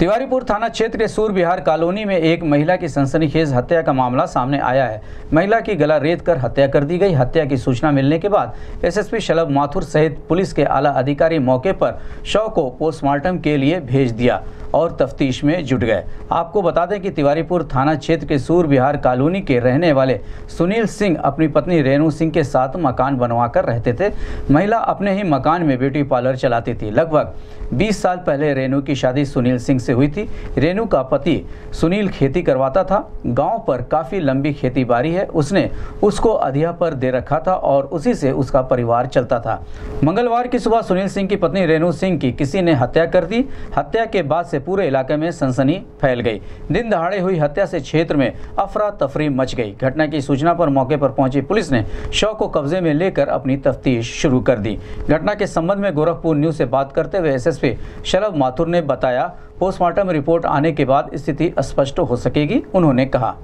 तिवारीपुर थाना क्षेत्र के सूर बिहार कॉलोनी में एक महिला की सनसनीखेज हत्या का मामला सामने आया है। महिला की गला रेत कर हत्या कर दी गई। हत्या की सूचना मिलने के बाद एसएसपी शलभ माथुर सहित पुलिस के आला अधिकारी मौके पर शव को पोस्टमार्टम के लिए भेज दिया। और तफ्तीश में जुट गए। आपको बता दें कि तिवारीपुर थाना क्षेत्र के सूर बिहार कॉलोनी के रहने वाले सुनील सिंह अपनी पत्नी रेणु सिंह के साथ मकान बनवा कर रहते थे। महिला अपने ही मकान में ब्यूटी पार्लर चलाती थी। लगभग 20 साल पहले रेणु की शादी सुनील सिंह से हुई थी। रेणु का पति सुनील खेती करवाता था। गाँव पर काफ़ी लंबी खेती बाड़ी है। उसने उसको अधिया पर दे रखा था और उसी से उसका परिवार चलता था। मंगलवार की सुबह सुनील सिंह की पत्नी रेणु सिंह की किसी ने हत्या कर दी। हत्या के बाद से पूरे इलाके में सनसनी फैल गई। दिन दहाड़े हुई हत्या से क्षेत्र में अफरा तफरी मच गई। घटना की सूचना पर मौके पर पहुँची पुलिस ने शव को कब्जे में लेकर अपनी तफ्तीश शुरू कर दी। घटना के संबंध में गोरखपुर न्यूज़ से बात करते हुए एसएसपी शलभ माथुर ने बताया, पोस्टमार्टम रिपोर्ट आने के बाद स्थिति स्पष्ट हो सकेगी, उन्होंने कहा।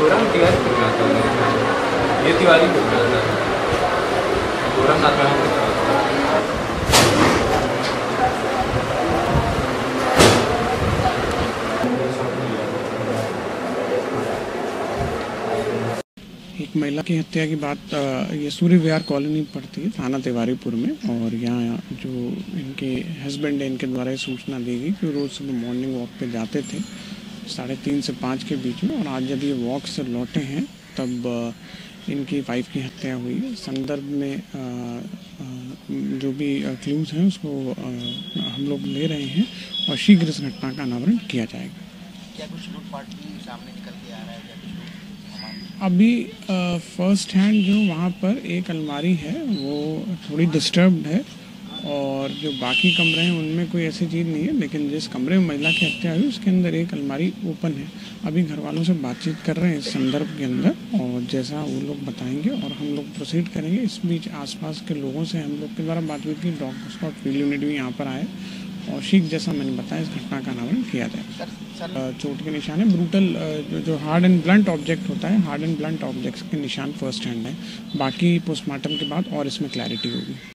गोरम तिवारी रहा था मेरे ये तिवारी में बोल रहा था। एक महिला की हत्या की बात ये सूर्य विहार कॉलोनी पड़ती है, थाना तिवारीपुर में, और यहाँ जो इनके हस्बैंड है, इनके द्वारा सूचना दी गई कि रोज़ सुबह मॉर्निंग वॉक पे जाते थे। साढ़े तीन से पाँच के बीच में और आज जब ये वॉक से लौटे हैं तब इनकी वाइफ की हत्या हुई। है संदर्भ में जो भी क्लूज हैं उसको हम लोग ले रहे हैं और शीघ्र इस घटना का अनावरण किया जाएगा। क्या कुछ लूटपाट भी सामने निकल के आ रहा है? क्या कुछ लोग सामान अभी फ़र्स्ट हैंड जो वहाँ पर एक अलमारी है वो थोड़ी डिस्टर्ब्ड है। और जो बाकी कमरे हैं उनमें कोई ऐसी चीज़ नहीं है लेकिन जिस कमरे में महिला की हत्या हुई उसके अंदर एक अलमारी ओपन है। अभी घर वालों से बातचीत कर रहे हैं इस संदर्भ के अंदर और जैसा वो लोग बताएँगे और हम लोग प्रोसीड करेंगे इस बीच आसपास के लोगों से हम लोग के द्वारा बातचीत की डॉक्टर स्कॉट फ़ील्ड यूनिट भी यहाँ पर आए और शीघ्र जैसा मैंने बताया इस घटना का अनावरण किया जाए। चोट के निशान है ब्रूटल जो, जो हार्ड एंड ब्लंट ऑब्जेक्ट होता है हार्ड एंड ब्लंट ऑब्जेक्ट्स के निशान फ़र्स्ट हैंड है। बाकी पोस्टमार्टम के बाद और इसमें क्लैरिटी होगी।